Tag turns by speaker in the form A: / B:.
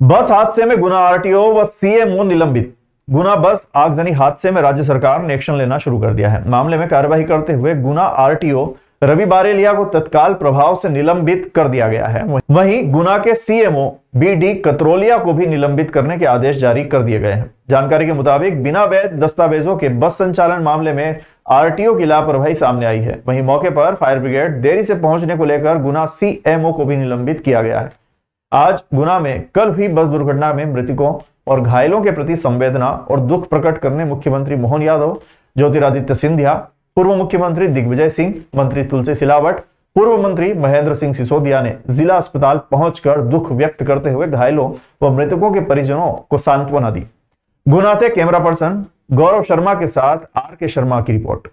A: बस हादसे में गुना आरटीओ व सीएमओ निलंबित। गुना बस आगजनी हादसे में राज्य सरकार ने एक्शन लेना शुरू कर दिया है। मामले में कार्यवाही करते हुए गुना आरटीओ रवि बारेलिया को तत्काल प्रभाव से निलंबित कर दिया गया है। वहीं गुना के सीएमओ बी डी कतरोलिया को भी निलंबित करने के आदेश जारी कर दिए गए हैं। जानकारी के मुताबिक बिना वैध दस्तावेजों के बस संचालन मामले में आरटीओ की लापरवाही सामने आई है। वहीं मौके पर फायर ब्रिगेड देरी से पहुँचने को लेकर गुना सीएमओ को भी निलंबित किया गया है। आज गुना में, कल हुई बस दुर्घटना में मृतकों और घायलों के प्रति संवेदना और दुख प्रकट करने मुख्यमंत्री मोहन यादव, ज्योतिरादित्य सिंधिया, पूर्व मुख्यमंत्री दिग्विजय सिंह, मंत्री तुलसी सिलावट, पूर्व मंत्री महेंद्र सिंह सिसोदिया ने जिला अस्पताल पहुंचकर दुख व्यक्त करते हुए घायलों व मृतकों के परिजनों को सांत्वना दी। गुना से कैमरा पर्सन गौरव शर्मा के साथ आर के शर्मा की रिपोर्ट।